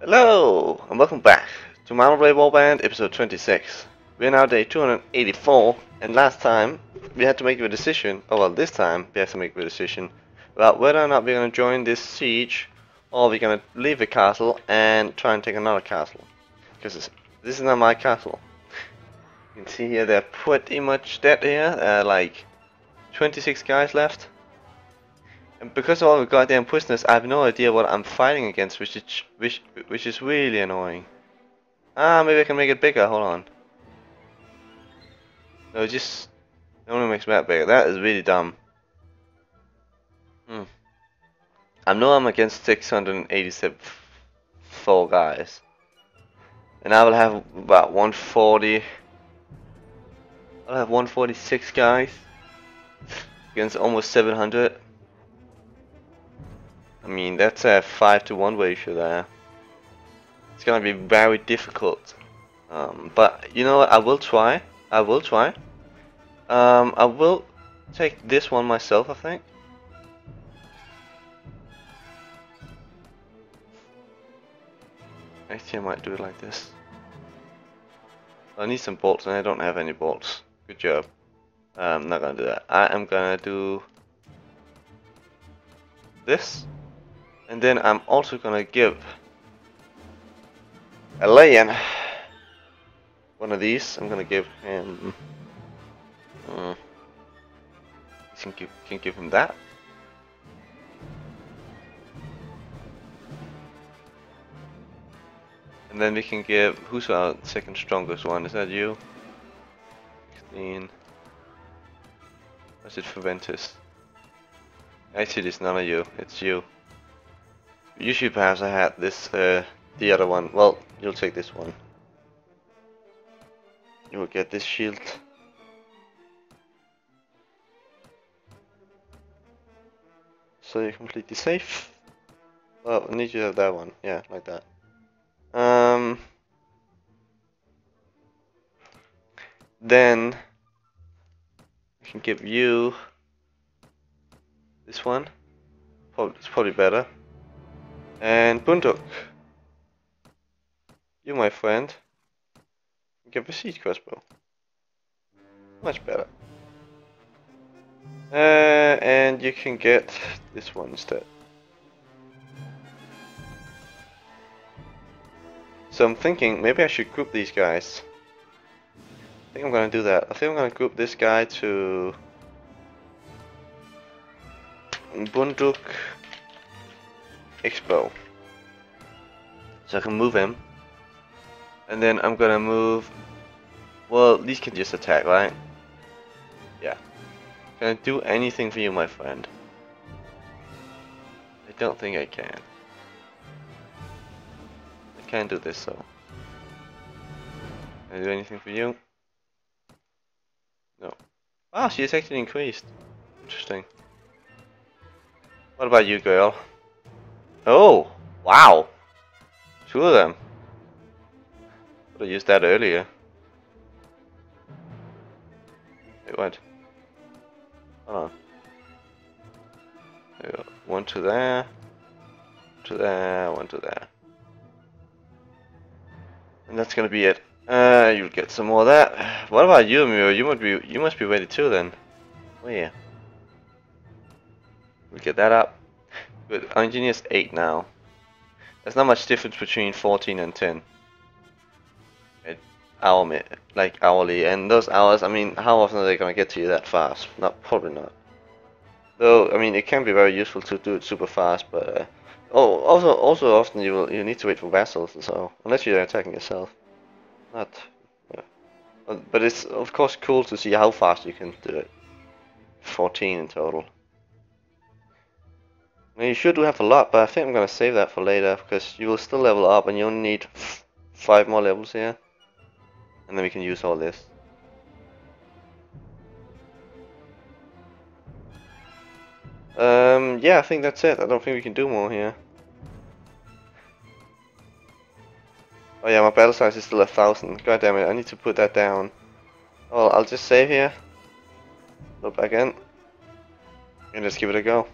Hello, and welcome back to Mount and Blade Warband episode 26. We're now day 284, and last time we had to make a decision, oh well this time we have to make a decision about whether or not we're going to join this siege, or we're going to leave the castle and try and take another castle. Because this is not my castle. You can see here they're pretty much dead here, uh, like 26 guys left. And because of all the goddamn prisoners, I have no idea what I'm fighting against, which is which which is really annoying. Ah, maybe I can make it bigger. Hold on. No, it just it only makes that bigger. That is really dumb. Hmm. I know I'm against 687 four guys, and I will have about 140. I'll have 146 guys against almost 700. I mean, that's a 5 to 1 ratio there. It's gonna be very difficult. Um, but, you know what, I will try. I will try. Um, I will take this one myself, I think. Actually, I might do it like this. I need some bolts, and I don't have any bolts. Good job. I'm not gonna do that. I am gonna do this. And then I'm also gonna give Alayen one of these. I'm gonna give him. Uh, can give can give him that. And then we can give who's our second strongest one? Is that you? 16. What's it for Ventus? Actually, it's none of you. It's you. Usually perhaps I had this, uh, the other one. Well, you'll take this one. You will get this shield. So you're completely safe. Well, I need you to have that one. Yeah, like that. Um, then I can give you this one. Probably, it's probably better. And Bunduk. You, my friend, give a siege crossbow. Much better. Uh, and you can get this one instead. So I'm thinking maybe I should group these guys. I think I'm gonna do that. I think I'm gonna group this guy to Bunduk Expo. So I can move him. And then I'm gonna move well these can just attack, right? Yeah. Can I do anything for you my friend? I don't think I can. I can't do this though. Can I do anything for you? No. Wow, she's is actually increased. Interesting. What about you, girl? Oh, wow. Two of them. Could have used that earlier. It went. Hold on. One to there. To there, one to there. And that's gonna be it. Uh, you'll get some more of that. What about you, Miro? You must be you must be ready too then. Oh yeah. We'll get that up. Our engineer's 8 now. There's not much difference between 14 and 10. It, hour, like hourly, and those hours, I mean, how often are they gonna get to you that fast? Not Probably not. Though, I mean, it can be very useful to do it super fast, but... Uh, oh, also, also often you will you need to wait for vassals so, unless you're attacking yourself. Not... Uh, but it's, of course, cool to see how fast you can do it. 14 in total. Now you should have a lot, but I think I'm to save that for later because you will still level up and you'll need five more levels here. And then we can use all this. Um, yeah, I think that's it. I don't think we can do more here. Oh yeah, my battle size is still a thousand. God damn it, I need to put that down. Well, I'll just save here. Load back in. And just give it a go.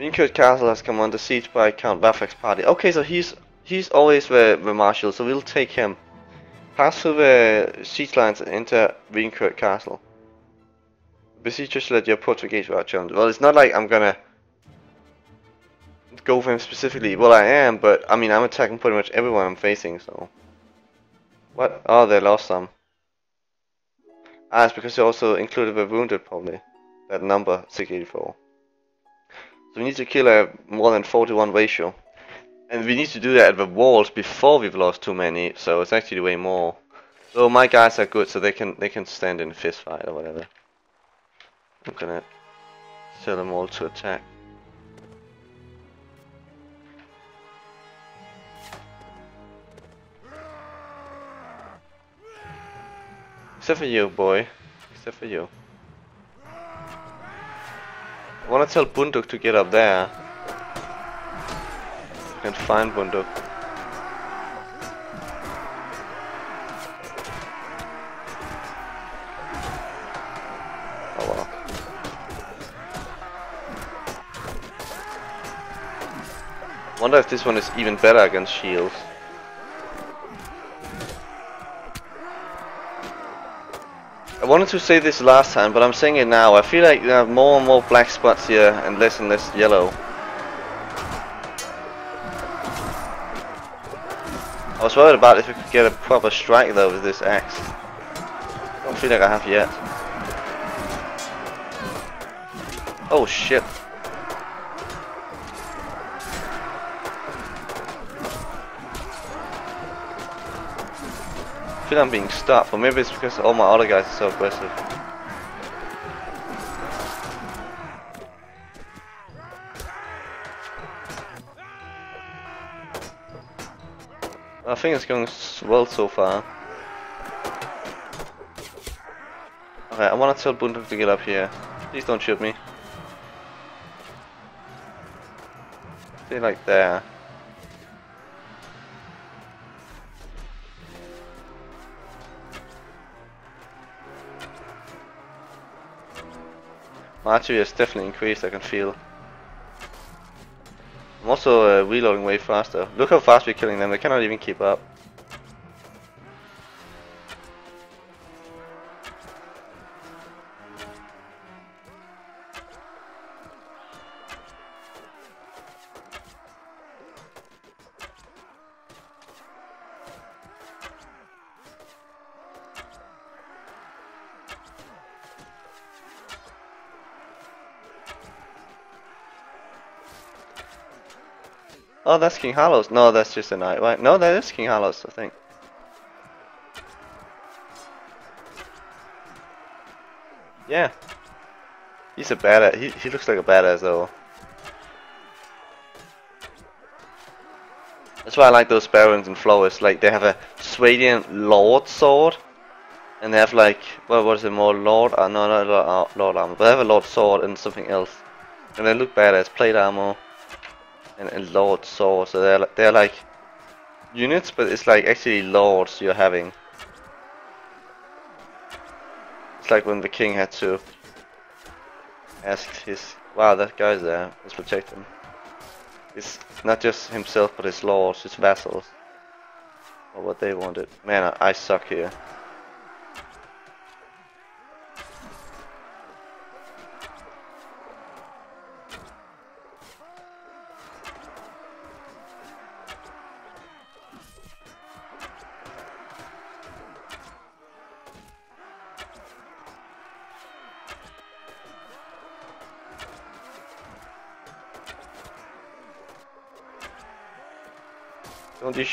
Vyincourd Castle has come under siege by Count Vafak's party. Okay, so he's he's always the, the marshal, so we'll take him. Pass through the siege lines and enter Rienkirk Castle. Besiegers let your Portuguese without challenge. Well, it's not like I'm gonna go for him specifically. Well, I am, but I mean, I'm attacking pretty much everyone I'm facing, so. What? Oh, they lost some. Ah, it's because they also included the wounded, probably. That number, 684. So we need to kill a more than 41 ratio. And we need to do that at the walls before we've lost too many, so it's actually way more. So my guys are good, so they can they can stand in a fist fight or whatever. I'm gonna tell them all to attack. Except for you, boy. Except for you. I wanna tell Bunduk to get up there. And find Bunduk. Oh. Wonder if this one is even better against shields. Wanted to say this last time, but I'm saying it now. I feel like you have more and more black spots here and less and less yellow. I was worried about if we could get a proper strike though with this axe. I Don't feel like I have yet. Oh shit. Feel I'm being stopped, but maybe it's because all my other guys are so aggressive. I think it's going well so far. Okay, I want to tell Bunduk to get up here. Please don't shoot me. Stay like there. My archery has definitely increased, I can feel. I'm also uh, reloading way faster. Look how fast we're killing them, they cannot even keep up. Oh, that's King Harlaus. No, that's just a knight. Right? No, that is King Harlaus, I think. Yeah. He's a badass. He, he looks like a badass, though. That's why I like those barons and flowers. Like, they have a Swadian Lord sword. And they have, like, well, what is it more? Lord? Uh, no, not Lord, uh, Lord armor. But they have a Lord sword and something else. And they look badass. Plate armor and, and Lord. So they're they're like units, but it's like actually lords you're having. It's like when the king had to ask his wow that guy's there. Let's protect him. It's not just himself, but his lords, his vassals, or what they wanted. Man, I, I suck here.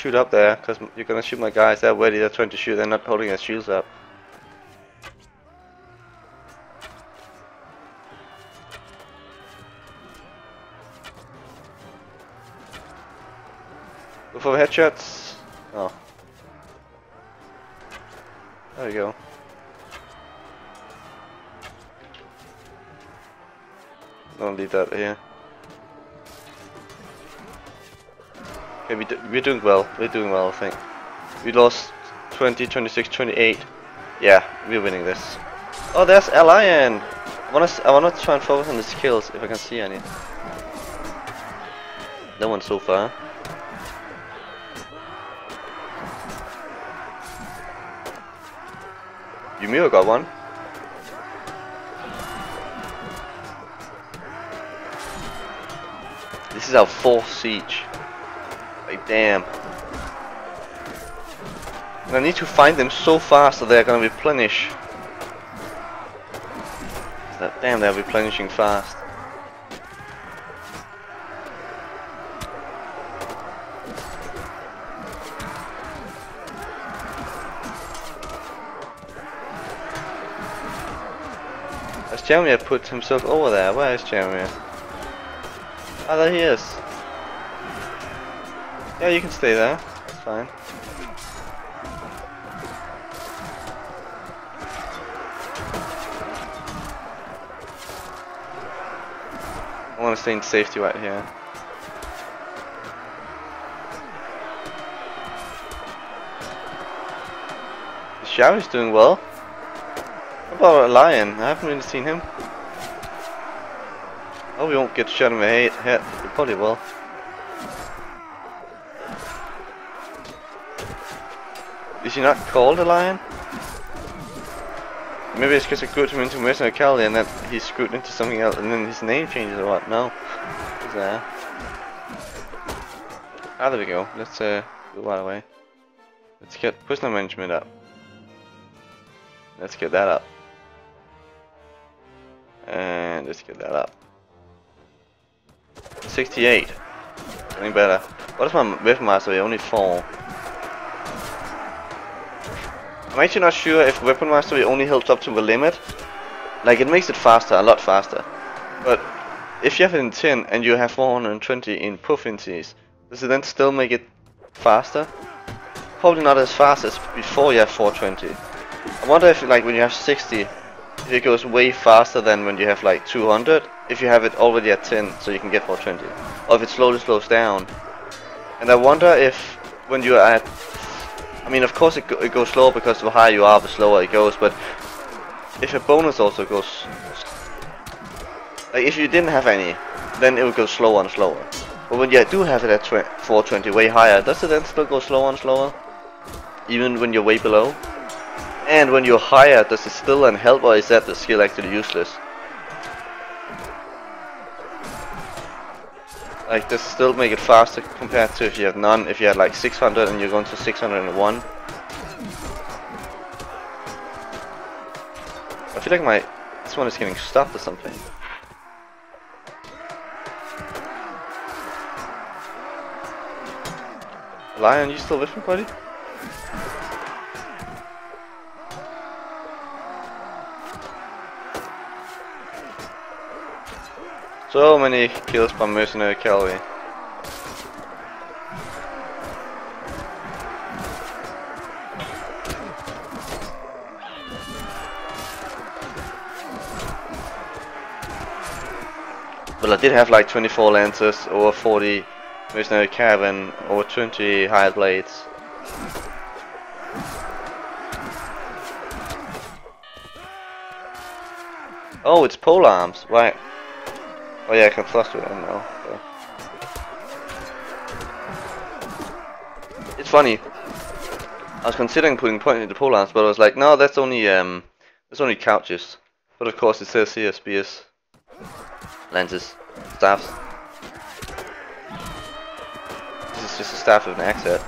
Shoot up there, because you're gonna shoot my guys. They're ready, they're trying to shoot, they're not holding their shields up. Go for headshots. Oh. There we go. Don't leave that here. We do, we're doing well. We're doing well, I think. We lost 20, 26, 28. Yeah, we're winning this. Oh, there's Alayen. I wanna, I wanna try and focus on the skills if I can see any. No one so far. Yumio got one. This is our fourth siege. Like, damn. And I need to find them so fast that they're gonna replenish. That, damn, they're replenishing fast. Jeremy put himself over there? Where is Jeremy? Ah, there he is. Yeah, you can stay there. That's fine. I want to stay in safety right here. Xiao is doing well. How about a lion? I haven't really seen him. Oh, we won't get shot in the head. We probably will. He not called a lion? Maybe it's because I screwed him into Mercenary Cali and then he screwed into something else and then his name changes or what? No. There. Ah, there we go. Let's uh, go right away. Let's get prisoner management up. Let's get that up. And let's get that up. 68. Getting better. What is my weapon master? Only 4. I'm actually not sure if weapon mastery only helps up to the limit. Like it makes it faster, a lot faster. But if you have it in 10 and you have 420 in proficiencies, does it then still make it faster? Probably not as fast as before you have 420. I wonder if like when you have 60, if it goes way faster than when you have like 200, if you have it already at 10 so you can get 420. Or if it slowly slows down. And I wonder if when you are at I mean, of course it, go it goes slower because the higher you are, the slower it goes, but if a bonus also goes... Like, if you didn't have any, then it would go slower and slower. But when you do have it at 420, way higher, does it then still go slower and slower? Even when you're way below? And when you're higher, does it still then help or is that the skill actually useless? Like, this still make it faster compared to if you have none? If you had like 600 and you're going to 601? I feel like my... This one is getting stopped or something. Lion, you still with me, buddy? So many kills by Mercenary Cali. Well, I did have like 24 lances, over 40 mercenary caravan, over 20 high blades. Oh, it's pole arms, right. Oh yeah, I can with them now. It's funny. I was considering putting point into pole arms, but I was like, no, that's only um, that's only couches. But of course, it says here spears, lances, staffs. This is just a staff with an axe head.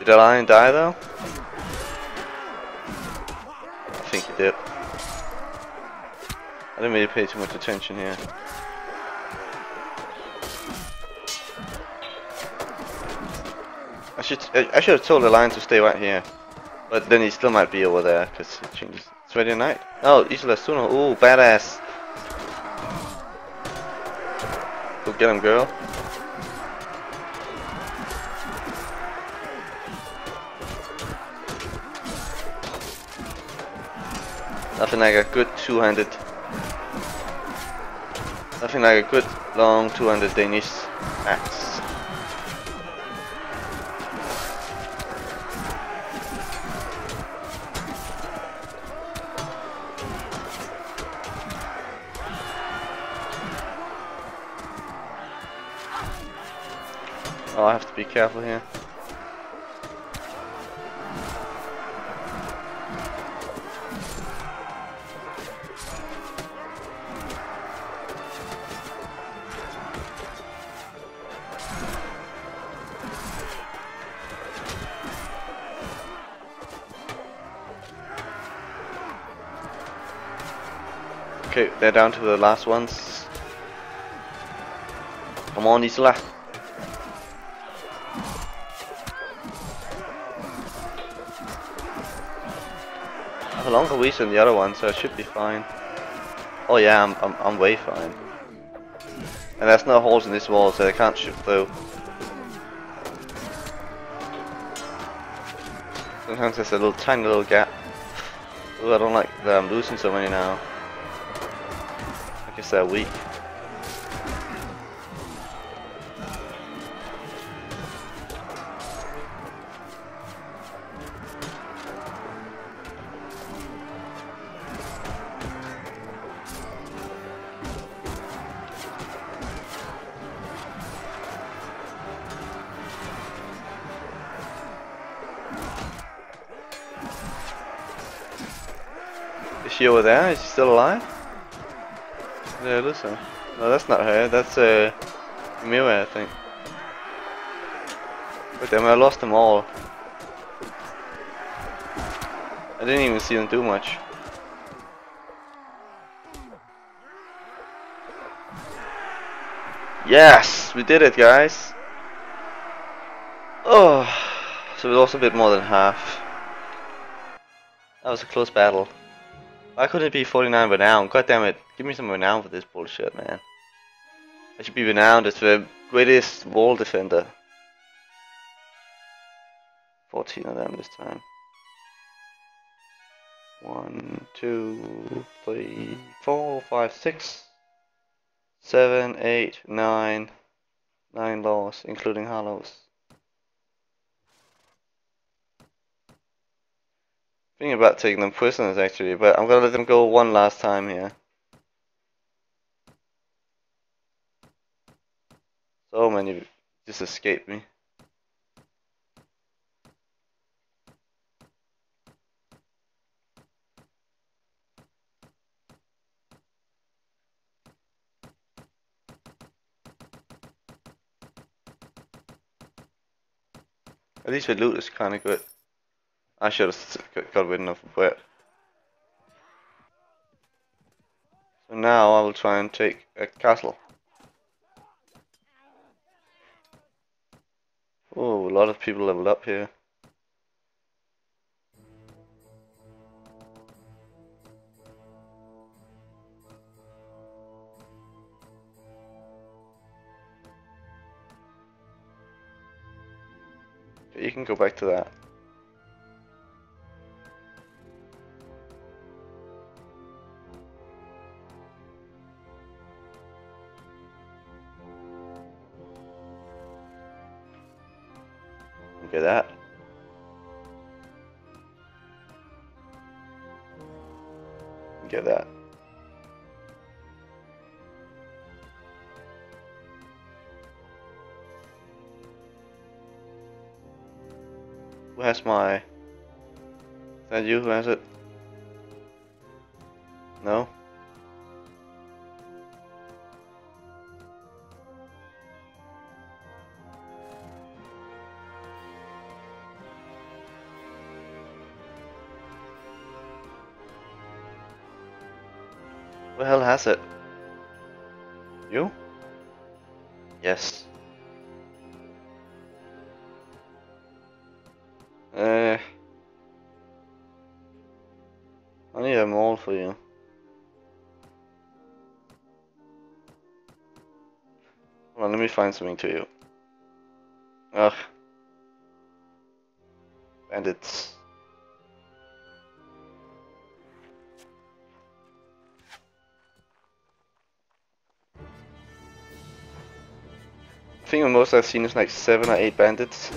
Did lion die though? Think he did. I didn't really pay too much attention here. I should I should have told the lion to stay right here, but then he still might be over there because it changes. It's ready night. Oh, Isla Suno. Ooh, badass. Go get him, girl. Nothing like a good two-handed. Nothing like a good long two-handed Danish axe. Oh, I have to be careful here. They're down to the last ones. Come on, Isla. I have a longer reach than the other one, so I should be fine. Oh yeah, I'm, I'm, I'm way fine. And there's no holes in this wall, so they can't shoot through. Sometimes there's a little tiny little gap. Ooh, I don't like that I'm losing so many now. I guess they're weak. Is she over there? Is she still alive? Yeah, listen. No, that's not her. That's uh, Ymira, I think. But then I lost them all. I didn't even see them do much. Yes, we did it, guys. Oh, so we lost a bit more than half. That was a close battle. Why couldn't it be 49 renown? God damn it. Give me some renown for this bullshit, man. I should be renowned as the greatest wall defender. 14 of them this time. One, two, three, four, five, six, seven, eight, nine, nine laws, including hollows. Thinking about taking them prisoners actually, but I'm gonna let them go one last time here. So many just escaped me. At least the loot is kinda good. I should have got rid of it. So now I will try and take a castle. Oh, a lot of people leveled up here. You can go back to that. Look that. Get that. Who has my... Is that you who has it? No? Has it? You? Yes. Uh, I need a mole for you. Well, let me find something to you. Ugh. Bandits. I think the most I've seen is like 7 or 8 bandits.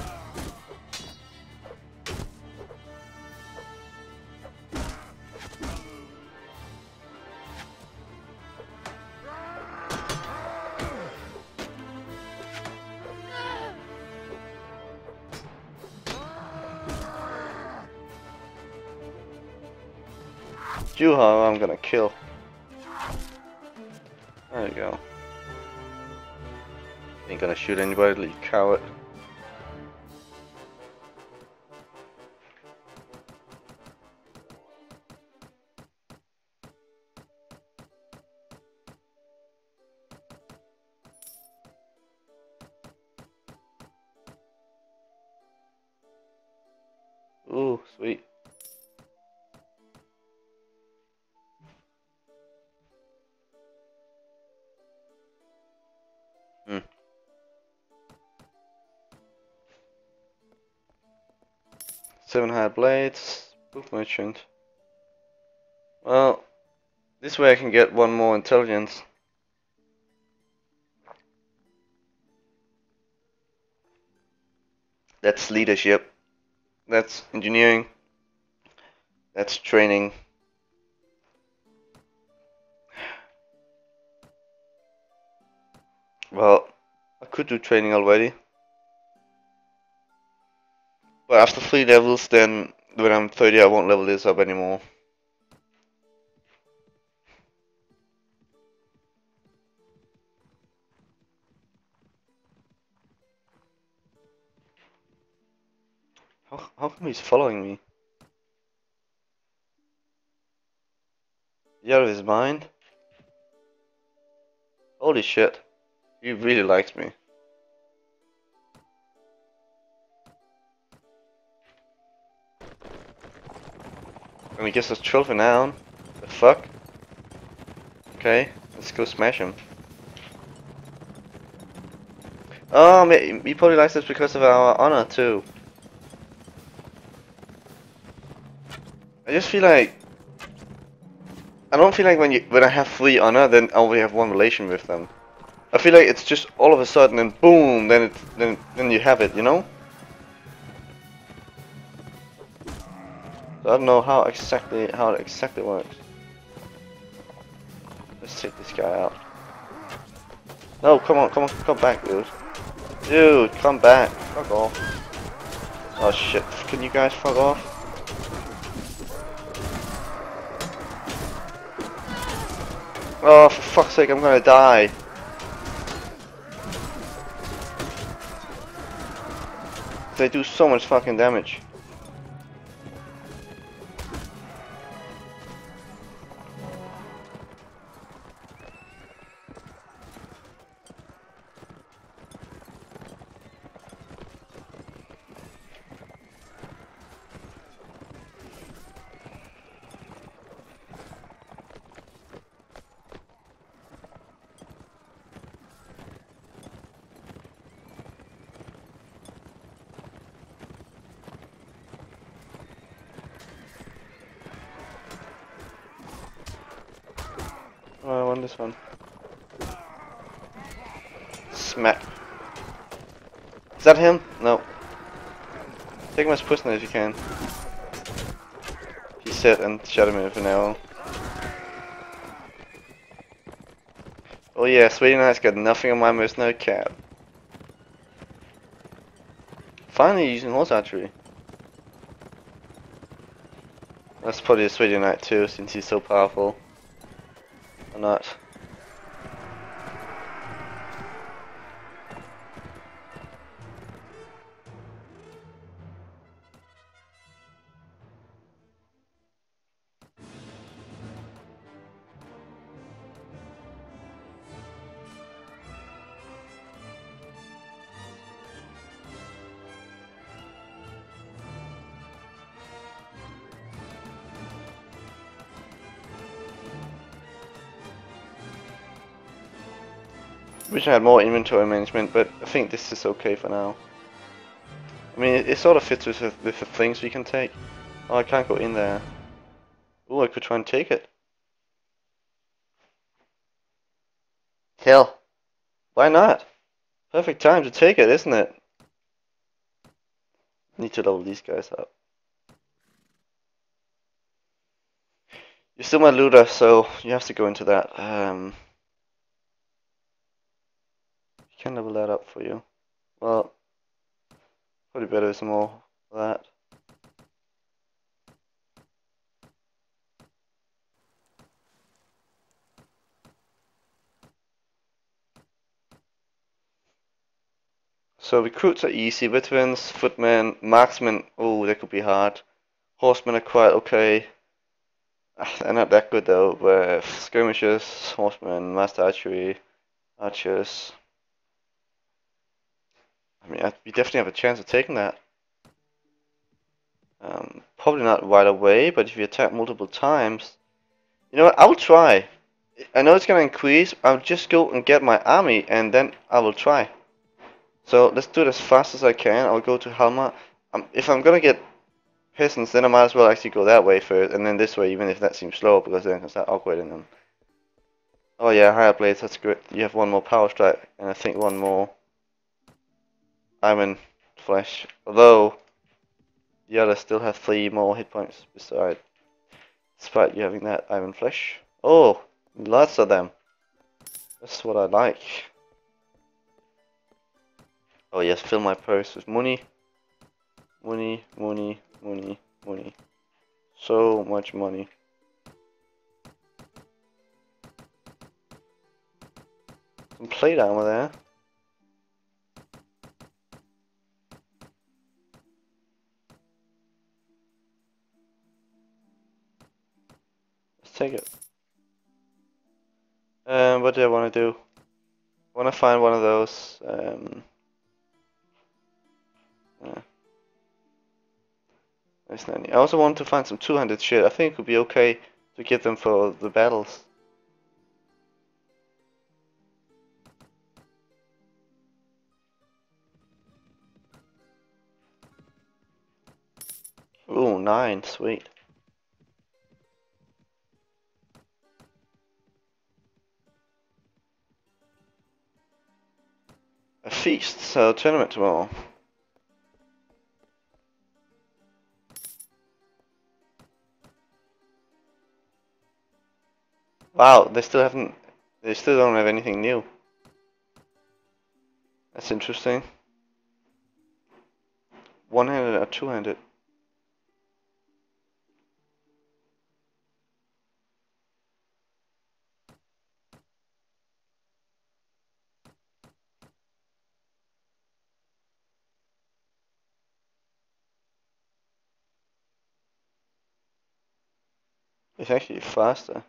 Juha I'm gonna kill. Gonna shoot anybody, you coward. Blades, book merchant. Well, this way I can get one more intelligence. That's leadership. That's engineering. That's training. Well, I could do training already. But after three levels, then when I'm 30, I won't level this up anymore. How, how come he's following me? He out of his mind? Holy shit. He really likes me. And he gets us trophy now. The fuck? Okay, let's go smash him. Oh, he probably likes us because of our honor too. I just feel like I don't feel like when you when I have three honor, then I only have one relation with them. I feel like it's just all of a sudden and boom, then it then then you have it, you know. I don't know how exactly how it exactly works. Let's take this guy out. No, come on, come on, come back, dude. Dude, come back. Fuck off. Oh shit, can you guys fuck off? Oh, for fuck's sake, I'm gonna die. They do so much fucking damage. That him? No. Take him as prisoner if you can. He said and shot him with an arrow. Oh yeah, Sweden has got nothing on my mercenary cap. Finally using horse archery. That's probably a Swadian knight too, since he's so powerful. Or not. Wish I had more inventory management, but I think this is okay for now. I mean, it, it sort of fits with the, with the things we can take. Oh, I can't go in there. Oh, I could try and take it. Hell, why not? Perfect time to take it, isn't it? Need to level these guys up. You're still my looter, so you have to go into that. Um, can level that up for you. Well, probably better with some more of that. So recruits are easy, veterans, footmen, marksmen, oh that could be hard. Horsemen are quite okay. Ah, they're not that good though, but skirmishers, horsemen, master archery, archers. I mean, I- we definitely have a chance of taking that. Um, probably not right away, but if you attack multiple times, you know what? I will try. I know it's gonna increase. I'll just go and get my army, and then I will try. So let's do it as fast as I can. I'll go to Halmar. Um, if I'm gonna get peasants, then I might as well actually go that way first, and then this way, even if that seems slow, because then I can start upgrading them. Oh yeah, higher blades. That's good. You have one more power strike, and I think one more iron flesh. Although other still has three more hit points beside, despite you having that iron flesh. Oh, lots of them. That's what I like. Oh yes, fill my purse with money. Money, money, money, money. So much money. Some plate armor there. Take it. Um, what do I want to do? I want to find one of those. Um, yeah. I also want to find some 200 shit. I think it would be okay to get them for the battles. Ooh, nine, sweet. A feast, so tournament tomorrow. Wow, they still haven't. They still don't have anything new. That's interesting. One-handed or two-handed? It's actually faster.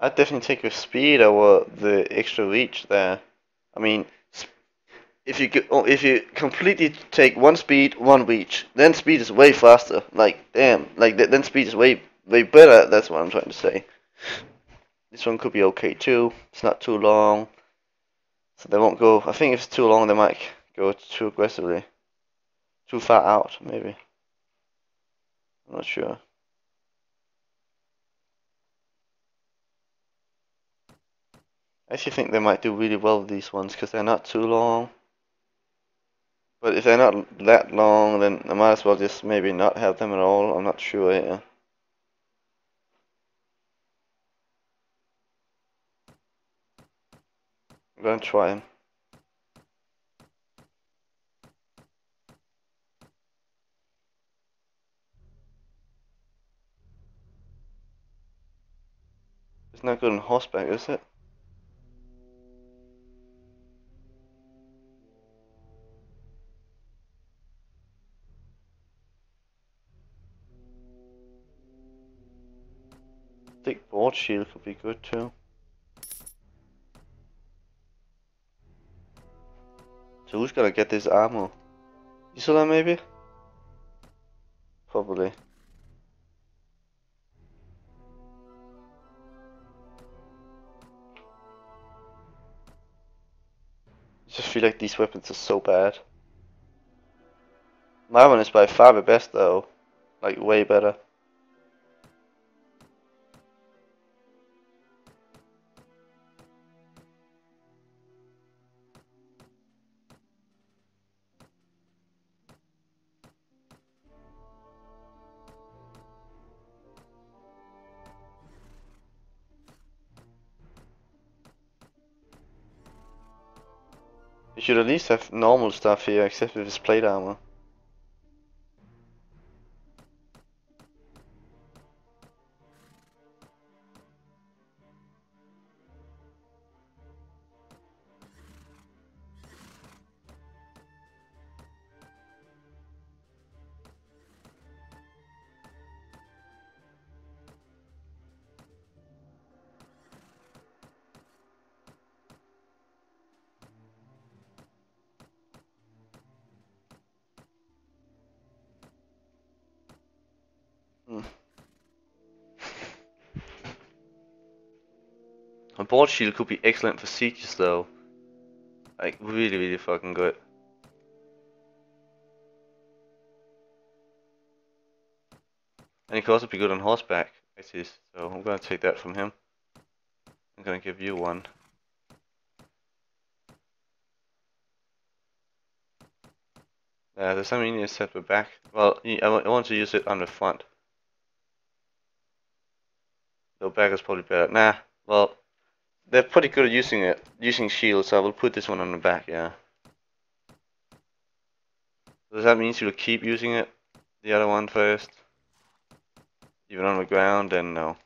I'd definitely take the speed over the extra reach there. I mean, if you oh, if you completely take one speed, one reach, then speed is way faster. Like damn, like th then speed is way way better. That's what I'm trying to say. This one could be okay too. It's not too long, so they won't go. I think if it's too long, they might go too aggressively, too far out maybe. I'm not sure. I actually think they might do really well with these ones because they're not too long. But if they're not that long, then I might as well just maybe not have them at all. I'm not sure yet. I'm gonna try them. It's not good on horseback, is it? Thick board shield could be good too. So who's gonna get this armor? Isolla maybe? Probably. I just feel like these weapons are so bad. My one is by far the best though. Like way better. You should at least have normal stuff here except with his plate armor. Board shield could be excellent for sieges though. Like really, really fucking good. And he could also be good on horseback, actually, so I'm gonna take that from him. I'm gonna give you one. Uh, the Armenian set the back. Well, I want to use it on the front. The back is probably better. Nah, well, they're pretty good at using it, using shields, so I will put this one on the back, yeah. Does that mean you'll keep using it? The other one first? Even on the ground, then no.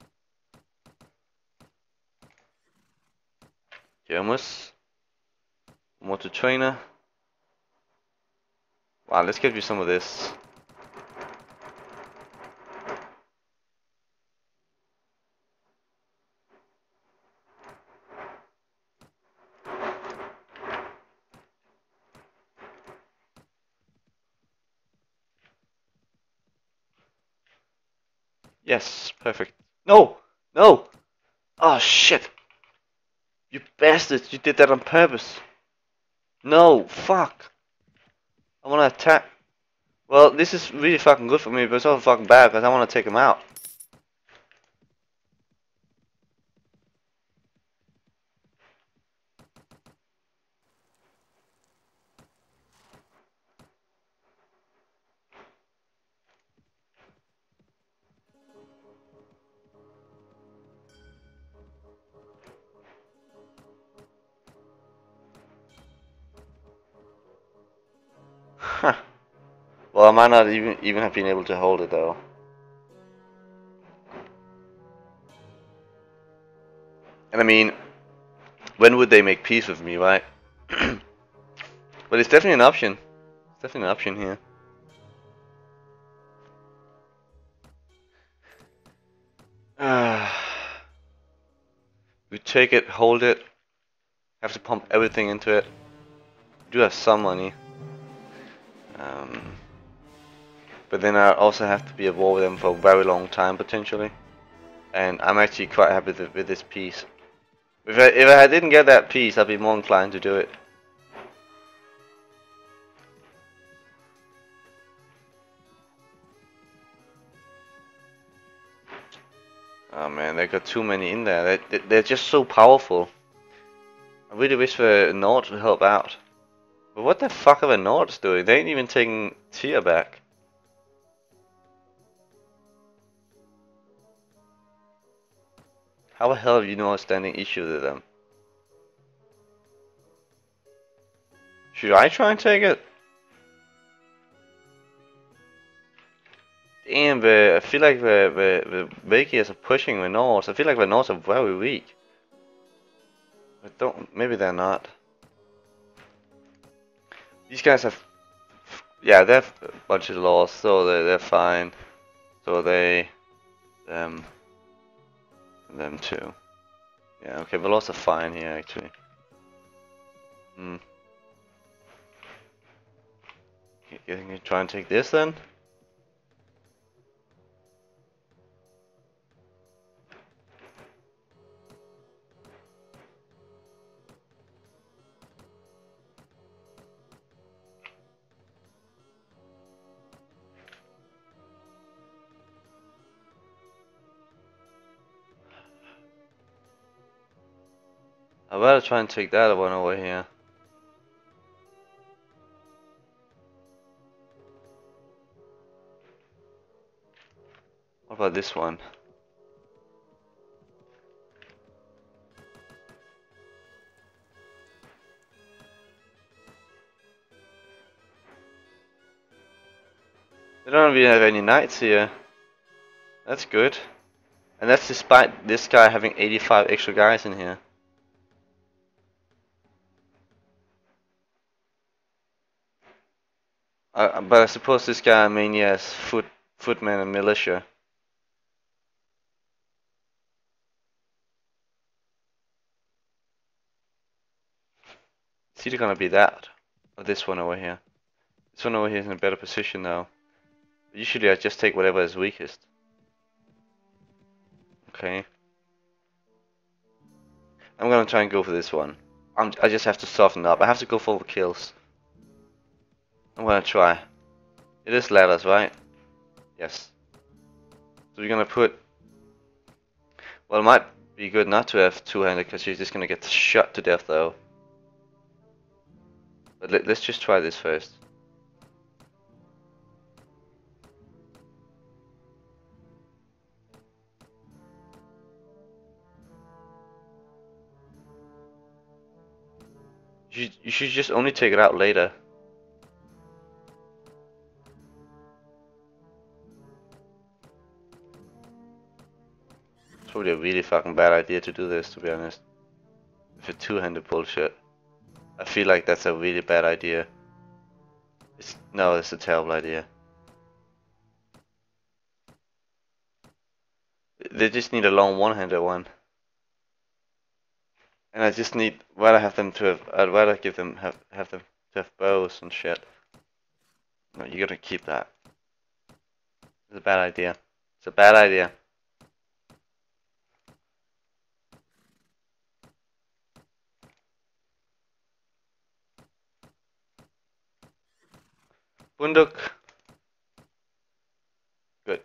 Jomus. Motor trainer. Wow, let's give you some of this. Yes, perfect. No! No! Oh shit! You bastard! You did that on purpose! No! Fuck! I wanna attack. Well, this is really fucking good for me, but it's also fucking bad because I wanna take him out. Well, I might not even even have been able to hold it though. And I mean, when would they make peace with me, right? but it's definitely an option. It's definitely an option here. we take it, hold it, have to pump everything into it. We do have some money. Um, but then I also have to be at war with them for a very long time potentially. And I'm actually quite happy with, this peace. If I, if I didn't get that peace, I'd be more inclined to do it. Oh man, they got too many in there. They, they're just so powerful. I really wish the Nord would help out. But what the fuck are the Nords doing? They ain't even taking Tihr back. How the hell have you no standing issue with them? Should I try and take it? Damn, I feel like the, the, the are pushing the Nords. I feel like the Nords are very weak. But don't, maybe they're not. These guys have, yeah, they have a bunch of laws, so they're, they're fine. So they, them, them too. Yeah, okay, the lots are fine here actually. Hmm. You think you try and take this then? I better try and take that one over here. What about this one? They don't even have any knights here. That's good. And that's despite this guy having 85 extra guys in here. Uh, but I suppose this guy mainly has foot, footmen and militia. It's either gonna be that or this one over here. This one over here is in a better position though. Usually I just take whatever is weakest. Okay. I'm gonna try and go for this one. I'm, I just have to soften up. I have to go for the kills. I'm gonna try. It is ladders, right? Yes. So we're gonna put... Well, it might be good not to have two-handed because you're just gonna get shot to death though. But let, let's just try this first. You should just only take it out later. Probably a really fucking bad idea to do this, to be honest. If a two-handed bullshit. I feel like that's a really bad idea. It's, no, it's a terrible idea. They just need a long one-handed one. And I just need rather have them to have I'd rather give them have have them to have bows and shit. No, you gotta keep that. It's a bad idea. It's a bad idea. Bunduk. Good.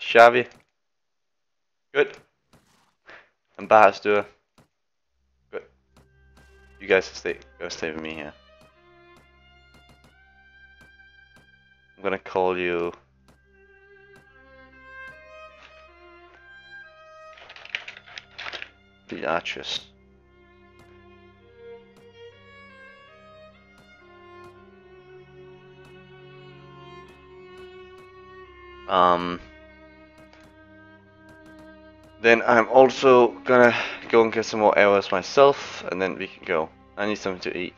Xavi. Good. And Ambassador. Good. You guys stay go stay with me here. I'm gonna call you Beatrice. Um then I'm also gonna go and get some more arrows myself, and then we can go. I need something to eat.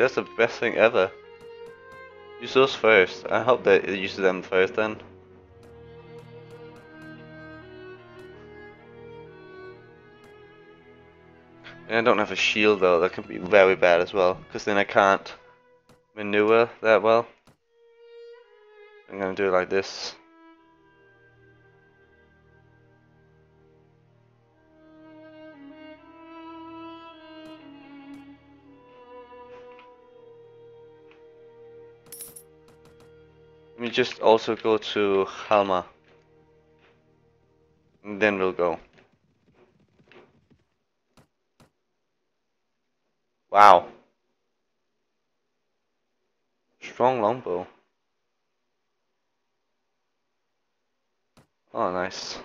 That's the best thing ever. Use those first. I hope that it uses them first then. And I don't have a shield though, that can be very bad as well, because then I can't maneuver that well. I'm gonna do it like this. Just also go to Halmar. Then we'll go. Wow. Strong longbow. Oh, nice.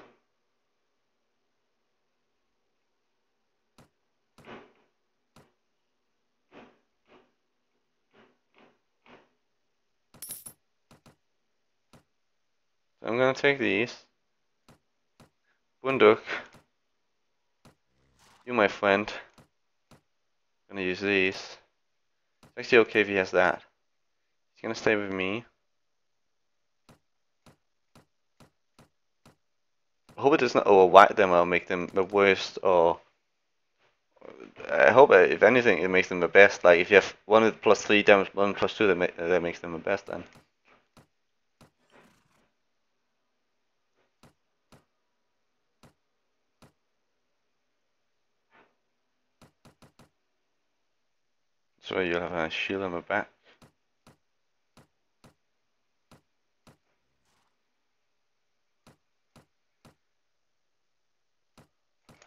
I'm gonna take these. Bunduk. You my friend. gonna use these. It's actually okay if he has that. He's gonna stay with me. I hope it does not overwhack them or make them the worst or I hope uh, if anything it makes them the best. Like if you have one plus three damage, one plus two, that, ma that makes them the best then. So you'll have a shield on the back.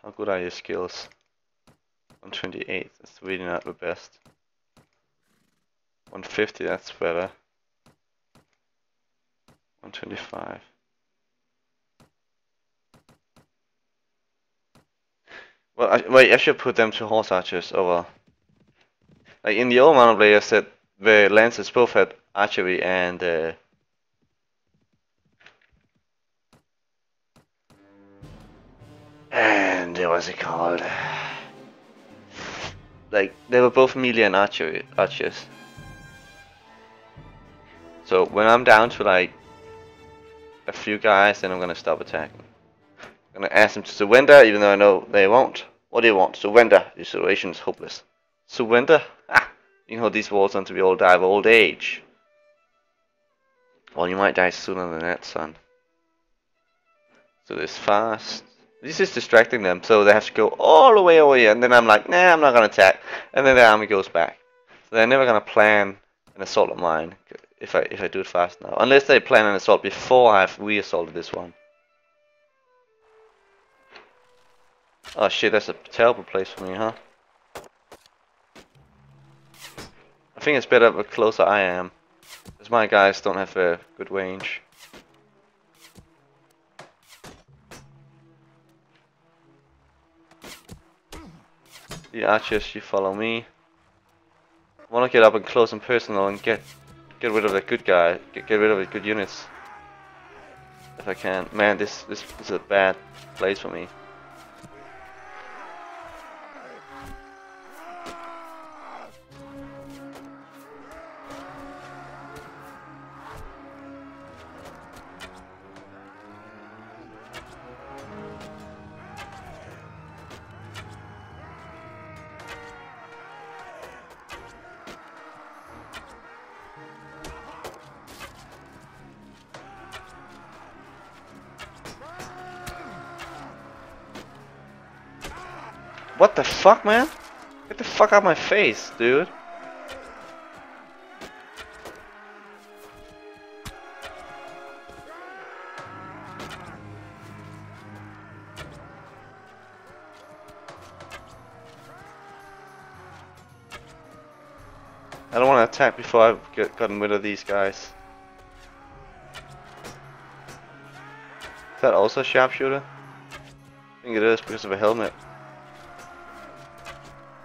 How good are your skills? 128, that's really not the best. 150, that's better. 125. Well, I, wait, I should put them to horse archers oh, over like in the old Mono Blade, said the lances both had archery and uh, and what was it called? Like they were both melee and archery archers. So when I'm down to like a few guys, then I'm gonna stop attacking. I'm gonna ask them to surrender, even though I know they won't. What do you want? Surrender. Your situation is hopeless. Surrender? You know these walls until we all die of old age. Well, you might die sooner than that, son. So this fast. This is distracting them, so they have to go all the way over here, and then I'm like, nah, I'm not gonna attack, and then the army goes back. So they're never gonna plan an assault of mine if I if I do it fast now, unless they plan an assault before I've re-assaulted this one. Oh shit, that's a terrible place for me, huh? I think it's better the closer I am, because my guys don't have a good range. The archers, you follow me. I want to get up and close and personal and get get rid of the good guy, get, get rid of the good units. If I can. Man, this, this, this is a bad place for me. Fuck, man? Get the fuck out of my face, dude. I don't want to attack before I've get, gotten rid of these guys. Is that also a sharpshooter? I think it is because of a helmet.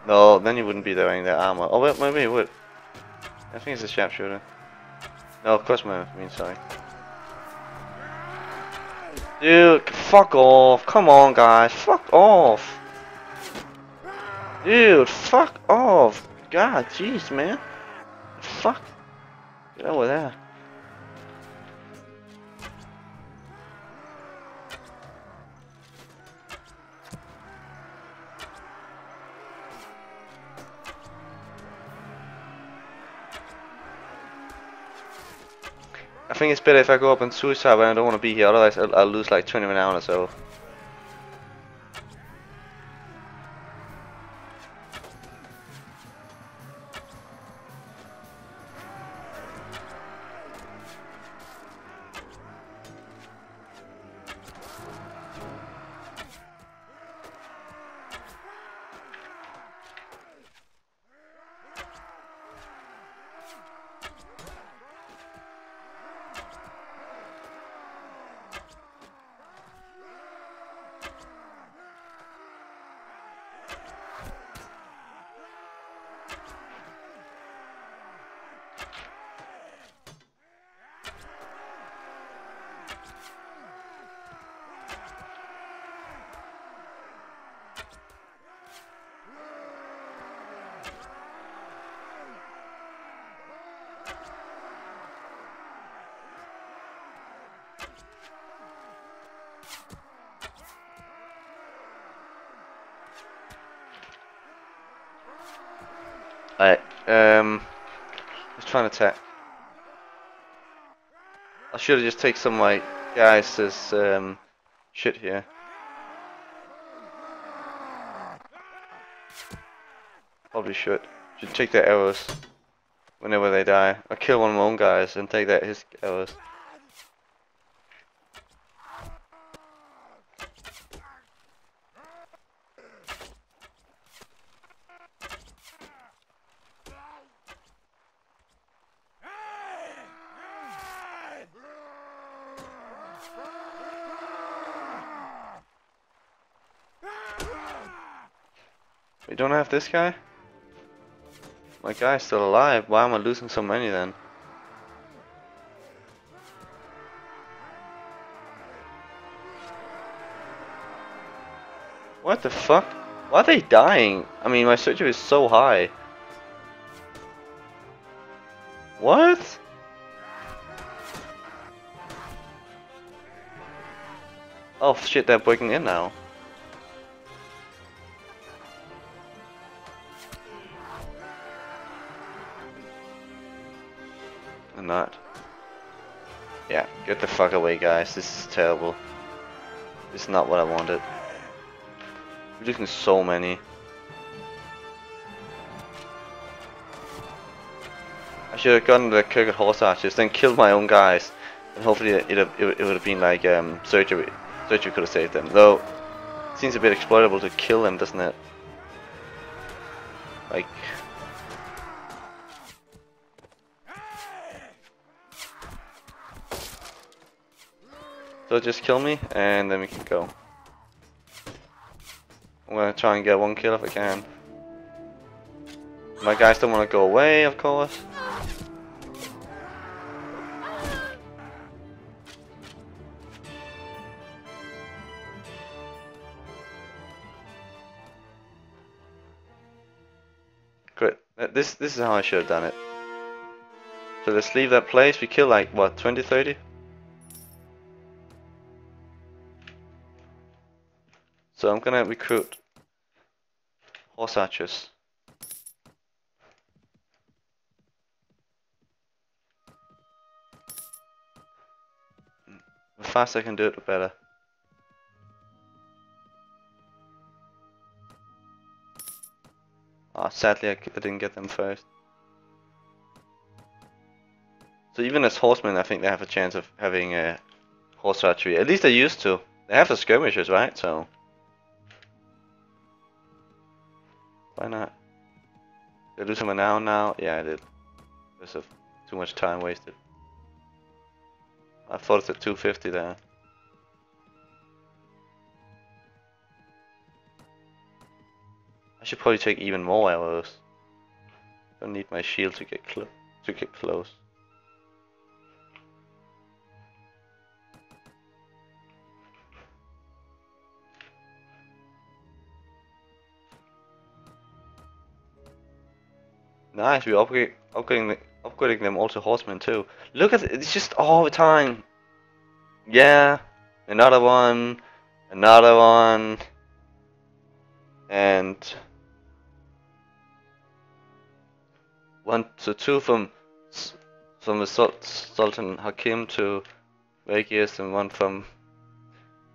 No, then you wouldn't be wearing that armor. Oh, wait, maybe it would. I think it's a sharpshooter. No, of course, I mean, sorry. Dude, fuck off. Come on, guys. Fuck off. Dude, fuck off. God, jeez, man. It's better if I go up on suicide when I don't want to be here, otherwise I'll, I'll lose like 20 minutes or so. Alright, um, let's try and attack. I should have just take some of my guys as um, shit here. Probably should. Should take their arrows whenever they die. I kill one of my own guys and take that his arrows. this guy? My guy's still alive. Why am I losing so many then? What the fuck? Why are they dying? I mean, my surgery is so high. What? Oh shit, they're breaking in now. Fuck away guys, this is terrible. It's not what I wanted. We're losing so many. I should have gotten the Khergit horse archers, then killed my own guys. And hopefully it, it, it, would have been like um, surgery. Surgery could have saved them. Though, seems a bit exploitable to kill them, doesn't it? Like... So just kill me, and then we can go. I'm gonna try and get one kill if I can. My guys don't want to go away, of course. Good. Uh, this this is how I should have done it. So let's leave that place. We kill like what 20, 30. So I'm gonna recruit horse archers. The faster I can do it, the better. Ah, oh, sadly I, I didn't get them first. So even as horsemen, I think they have a chance of having a horse archery. At least they used to. They have the skirmishers, right? So why not? Did I do something now? Now? Yeah, I did. Because of too much time wasted. I thought it's at 250 there. I should probably take even more arrows. Don't need my shield to get close. To get close. Nice, we're upgrade, upgrading, upgrading them all to horsemen too. Look at it, it's just all the time. Yeah, another one, another one, and one to two from from the Sultan Hakim to Vegas and one from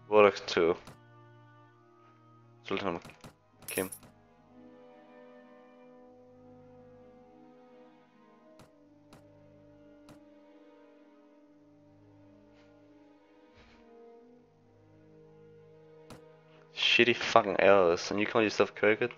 Warwick to Sultan Hakim. Shitty fucking arrows, and you call yourself cricket?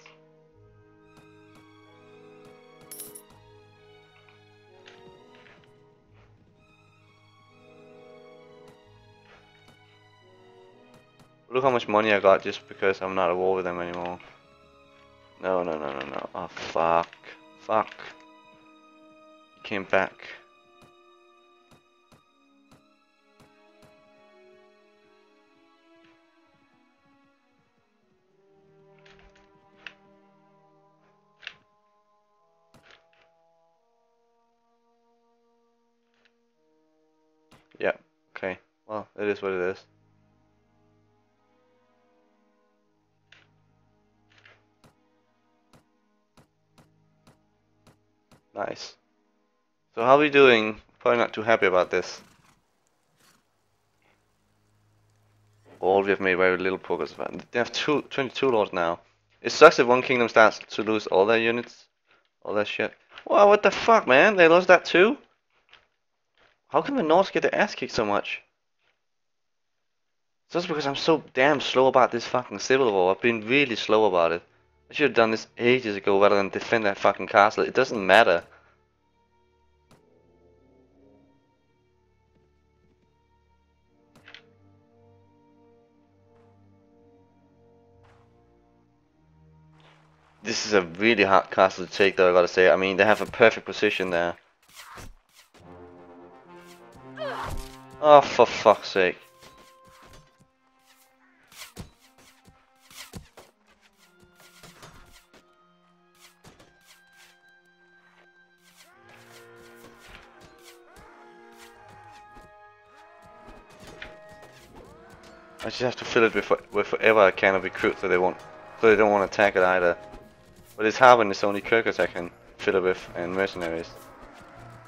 Look how much money I got just because I'm not at war with them anymore. No, no, no, no, no. Oh, fuck. Fuck. Came back. Well, it is what it is. Nice. So how are we doing? Probably not too happy about this. All we have made very little progress. They have two, 22 lords now. It sucks if one kingdom starts to lose all their units. All that shit. Wow, what the fuck, man? They lost that too? How can the Norse get their ass kicked so much? Just because I'm so damn slow about this fucking civil war. I've been really slow about it. I should have done this ages ago rather than defend that fucking castle. It doesn't matter. This is a really hard castle to take though, I gotta say. I mean, they have a perfect position there. Oh, for fuck's sake. I just have to fill it with, with whatever I can of recruit so they won't, so they don't want to attack it either. But it's hard when it's only Khergits I can fill it with and mercenaries.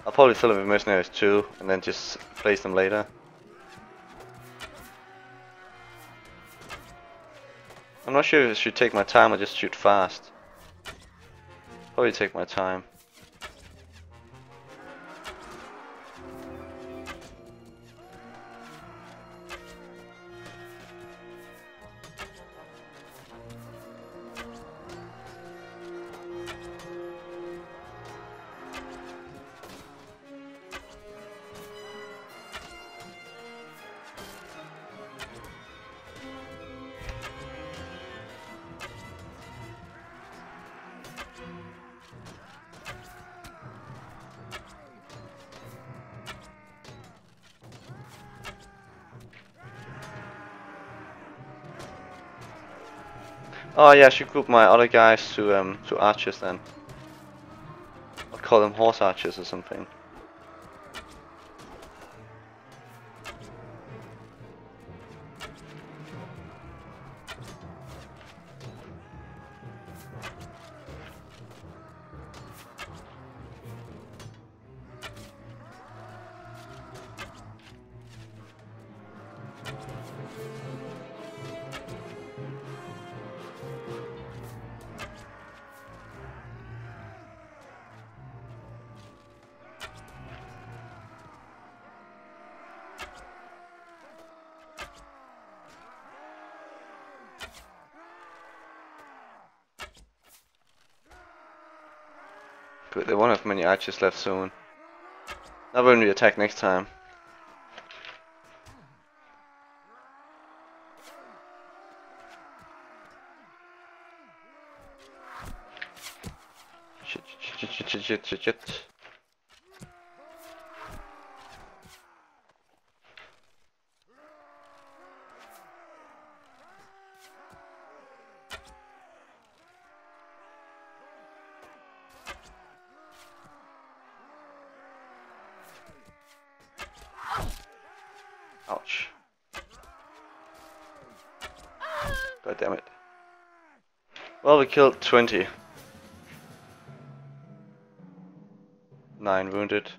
I'll probably fill it with mercenaries too, and then just place them later. I'm not sure if I should take my time or just shoot fast. Probably take my time. Yeah, I should group my other guys to um to archers then. I'll call them horse archers or something. Many archers left soon. Not when we attack next time. Shit, shit, shit, shit, shit, shit, shit. Ouch. God damn it. We killed 20. 9 wounded.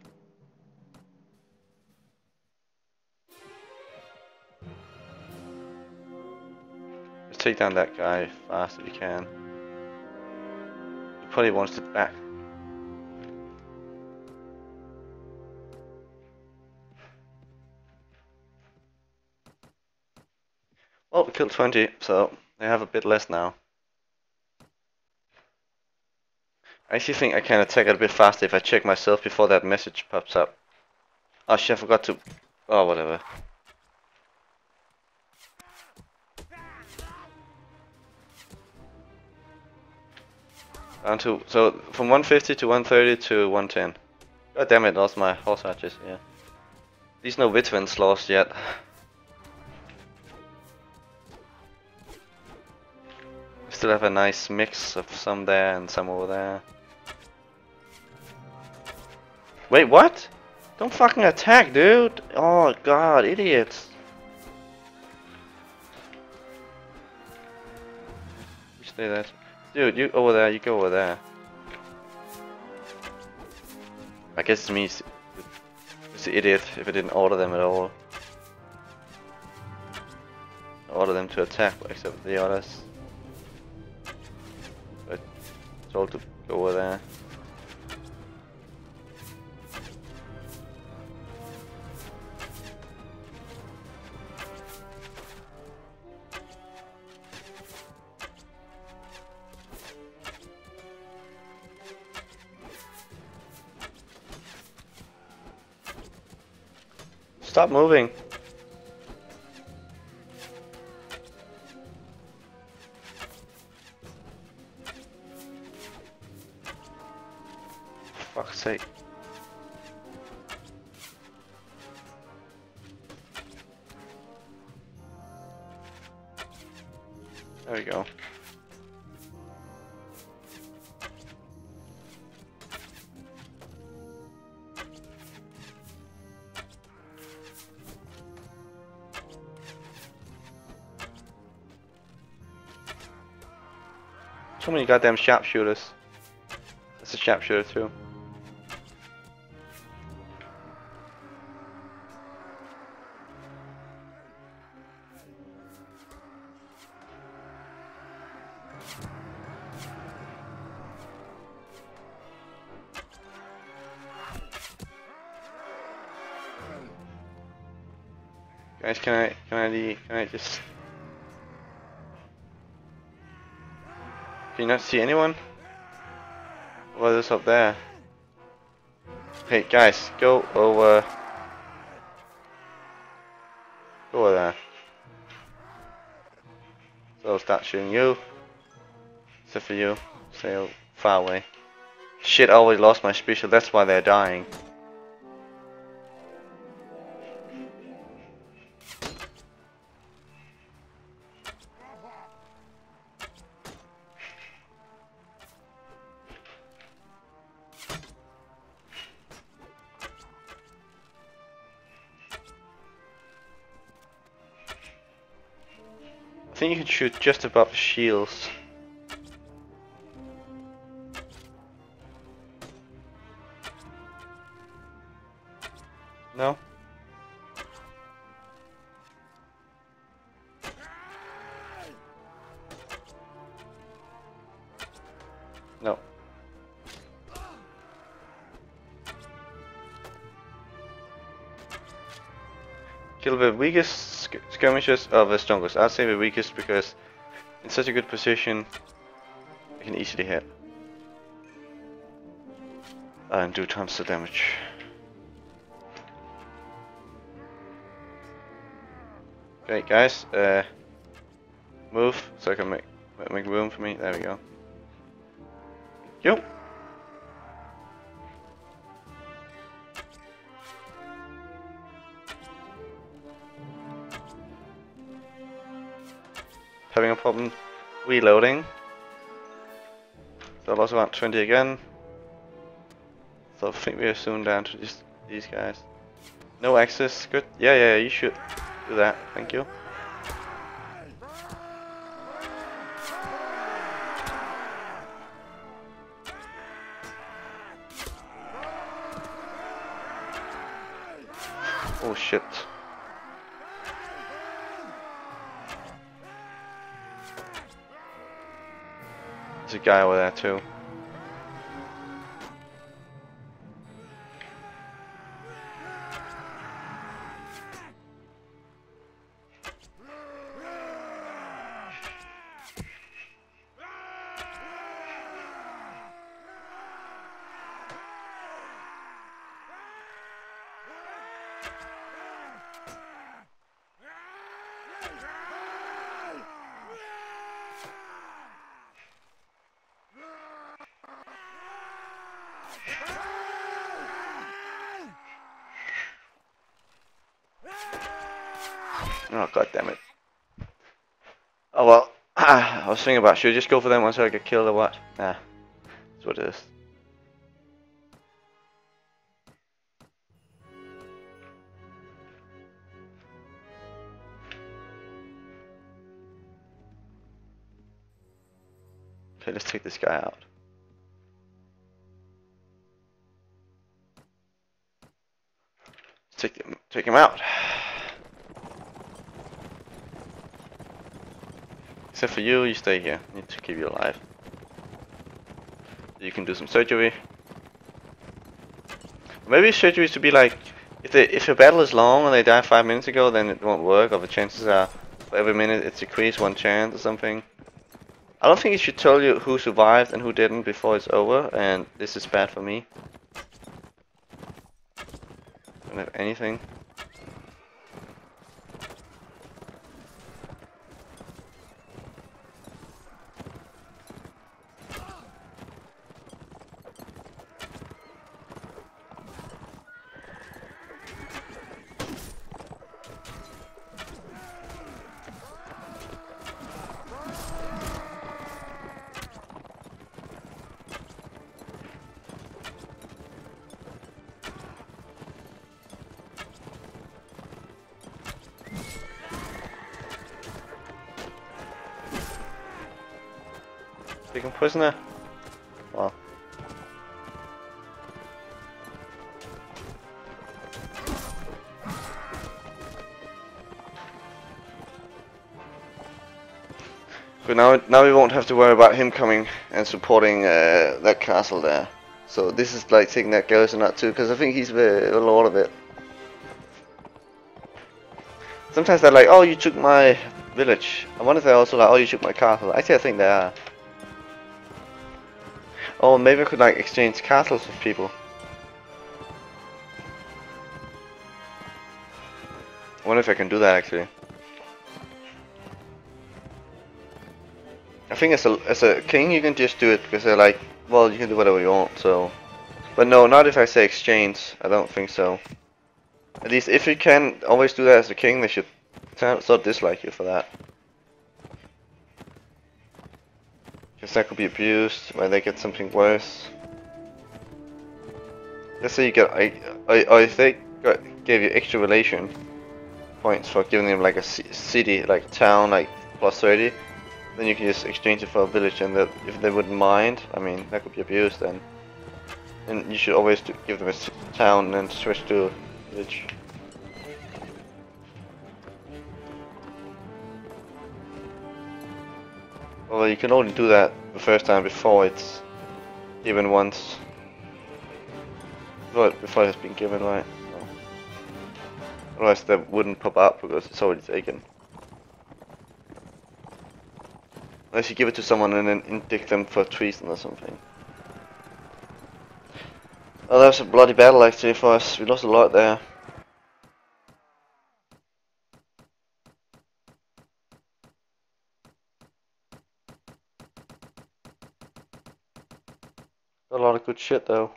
Let's take down that guy fast as you can. He probably wants to back. Well, we killed 20, so they have a bit less now. I actually think I can attack it a bit faster if I check myself before that message pops up. Oh shit, I forgot to... Oh, whatever. Down to... So, from 150 to 130 to 110. God damn it, lost my horse archers, yeah. These no Witvens lost yet. Still have a nice mix of some there and some over there. Wait, what? Don't fucking attack, dude! Oh god, idiots! You stay there. Dude, you over there, you go over there. I guess it's me, it's the idiot, if I didn't order them at all. order them to attack, except the others. But told to go over there. Stop moving. Too many goddamn sharpshooters. That's a sharpshooter too. Guys, can I, can I, can I just... Can you not see anyone? What is up there? Hey guys, go over. Uh, go over there. So start shooting you. Except for you. Stay far away. Shit, I always lost my special, that's why they're dying. Shoot just above the shields. Skirmishers of the strongest. I'd say the weakest because in such a good position you can easily hit. And do tons of damage. Okay guys, uh, move so I can make make room for me. There we go. Problem reloading. So I lost about 20 again. So I think we are soon down to just these guys. No access, good. Yeah, yeah, you should do that. Thank you. Guy with that too. Thinking about should I just go for them once I get killed or what? Nah, that's what it is. Okay, let's take this guy out. Take him, take him out. Except for you, you stay here. Need to keep you alive. You can do some surgery. Maybe surgery should be like, if they, if your battle is long and they die five minutes ago, then it won't work, or the chances are for every minute it's decreased one chance or something. I don't think it should tell you who survived and who didn't before it's over, and this is bad for me. Don't have anything. Take him prisoner. Well. But now, now we won't have to worry about him coming and supporting uh, that castle there. So this is like taking that garrison out too, because I think he's the lord of it. Sometimes they're like, oh, you took my village. I wonder if they're also like, oh, you took my castle. Actually, I think they are. Oh, maybe I could like exchange castles with people. I wonder if I can do that actually. I think as a as a king you can just do it because they're like, well, you can do whatever you want. So, but no, not if I say exchange. I don't think so. At least if you can always do that as a king, they should sort of dislike you for that. That could be abused when they get something worse. Let's say you get, I, I, I they got, uh, gave you extra relation points for giving them like a city, like town, like plus 30, then you can just exchange it for a village, and that if they wouldn't mind, I mean, that could be abused then. And you should always give them a town and then switch to a village. Well, you can only do that the first time before it's given once. Before, before it's been given, right? So. Otherwise that wouldn't pop up because it's already taken. Unless you give it to someone and then indict them for treason or something. Oh, that was a bloody battle actually for us. We lost a lot there. Good shit though.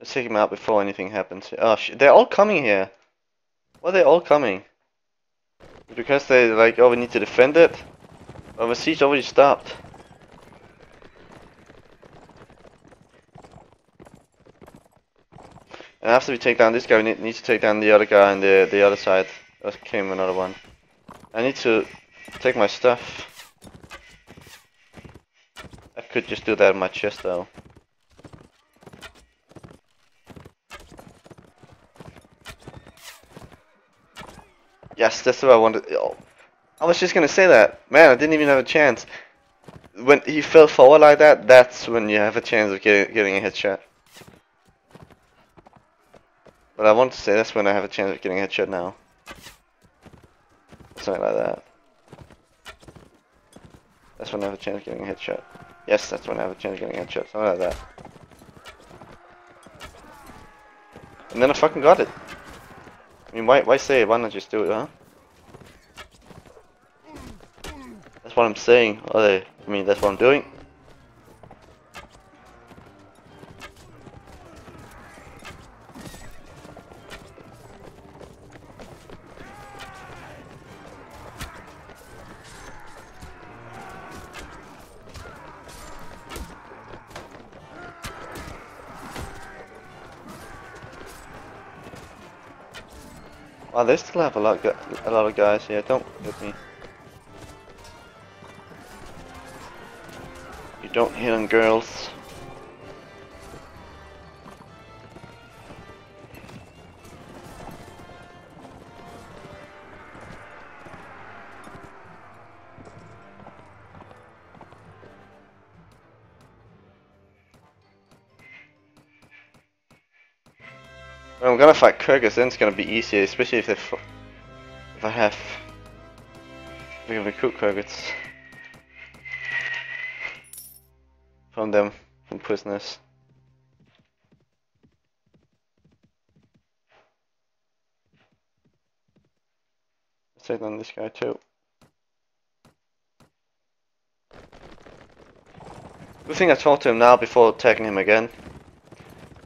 Let's take him out before anything happens. Oh, they're all coming here. Why are they all coming? Because they like, oh, we need to defend it. Oh, the siege already stopped. And after we take down this guy, we need, need to take down the other guy on the the other side. There came another one. I need to take my stuff. I could just do that in my chest though. Yes, that's what I wanted. Oh, I was just gonna say that. Man, I didn't even have a chance. When he fell forward like that, that's when you have a chance of getting, getting a headshot. But I want to say that's when I have a chance of getting a headshot now. Something like that. That's when I have a chance of getting a headshot. Yes, that's when I have a chance of getting a headshot. Something like that. And then I fucking got it. I mean, why, why say Why not just do it, huh? That's what I'm saying. I mean, that's what I'm doing. Wow, they still have a lot, a lot of guys here. Don't hit me. You don't hit on girls. Then it's gonna be easier, especially if they if I have I can recruit Khergits from them, from prisoners. Let's take on this guy too. Good thing I talked to him now before attacking him again.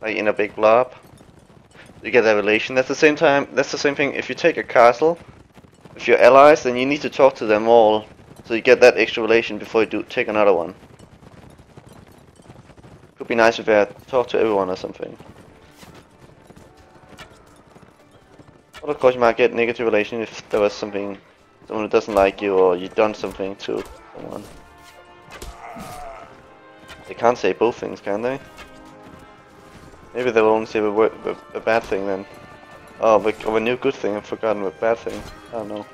Like in a big blob. You get relation. That's the same time. That's the same thing. If you take a castle, if you're allies, then you need to talk to them all, so you get that extra relation before you do take another one. Could be nice if you talk to everyone or something. But of course, you might get negative relation if there was something, someone who doesn't like you or you done something to someone. They can't say both things, can they? Maybe they'll only say a, bad thing then. Oh, but of a new good thing, I've forgotten a bad thing. I don't know.